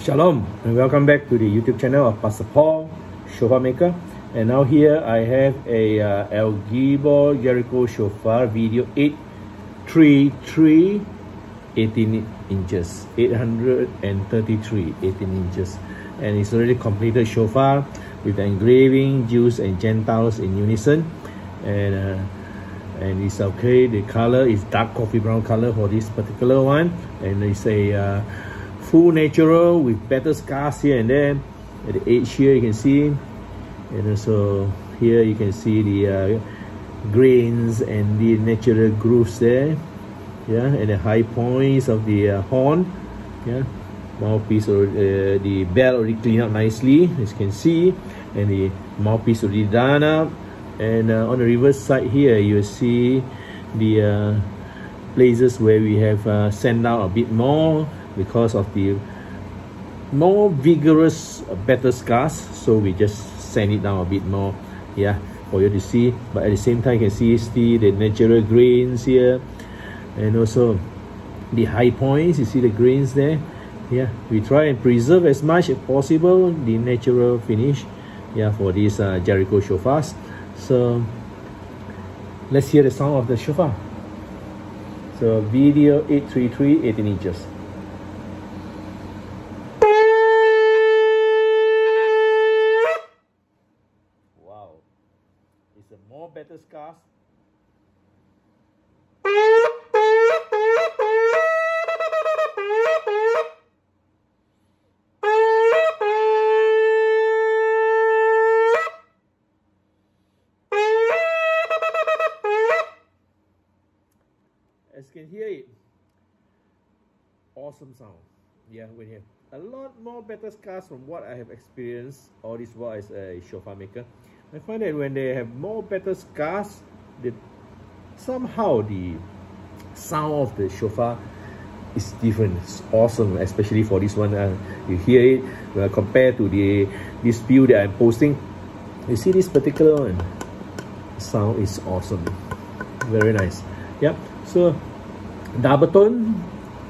Shalom and welcome back to the YouTube channel of Pastor Paul, Shofar Maker. And now here I have a uh, El Gibbor Jericho Shofar video 833 18 inches. 833 18 inches. And it's already completed shofar with the engraving Jews and Gentiles in unison. And uh, and it's okay the color is dark coffee brown color for this particular one. And it's a uh, full natural with battle scars here and there. At the edge here you can see. And also here you can see the uh, grains and the natural grooves there. Yeah and the high points of the uh, horn. Yeah mouthpiece or uh, the bell already cleaned up nicely as you can see. And the mouthpiece already done up. And uh, on the reverse side here you see the uh, places where we have uh, sent out a bit more because of the more vigorous battle scars. So we just sand it down a bit more yeah for you to see. But at the same time you can see, see the natural grains here. And also the high points you see the grains there. Yeah we try and preserve as much as possible the natural finish yeah for these uh, Jericho shofars so let's hear the sound of the shofar. So video 833 18 inches Battle scars. As you can hear it, awesome sound. Yeah, we have a lot more battle scars from what I have experienced all this while as a shofar maker. I find that when they have more battle scars, the, somehow the sound of the shofar is different. It's awesome, especially for this one. Uh, you hear it uh, compared to the this view that I'm posting. You see this particular one, sound is awesome, very nice. Yep. So double tone,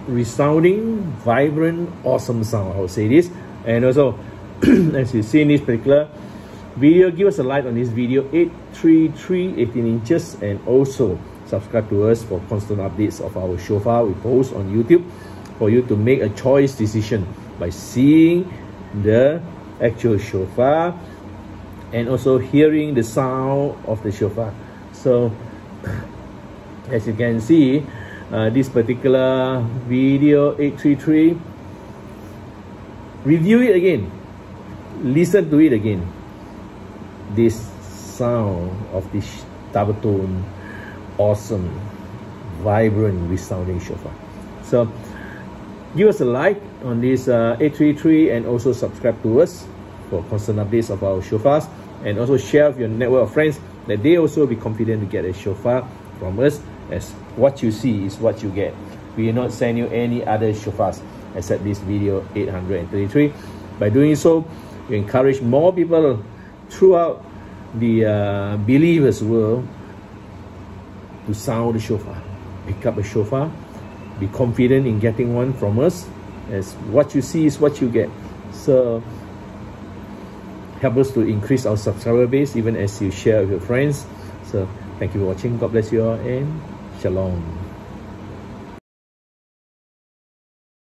resounding, vibrant, awesome sound. I would say this, and also as you see in this particular video give us a like on this video 833 18 inches and also subscribe to us for constant updates of our shofar we post on youtube for you to make a choice decision by seeing the actual shofar and also hearing the sound of the shofar so as you can see uh, this particular video 833 review it again. Listen to it again this sound of this double tone, awesome, vibrant, resounding shofar. So give us a like on this uh, 833 and also subscribe to us for constant updates of our shofars and also share with your network of friends that they also be confident to get a shofar from us as what you see is what you get. We will not send you any other shofars except this video 833. By doing so, you encourage more people throughout the uh, believers world to sound the shofar, pick up a shofar, be confident in getting one from us, as what you see is what you get. So help us to increase our subscriber base even as you share with your friends. So thank you for watching. God bless you all and shalom.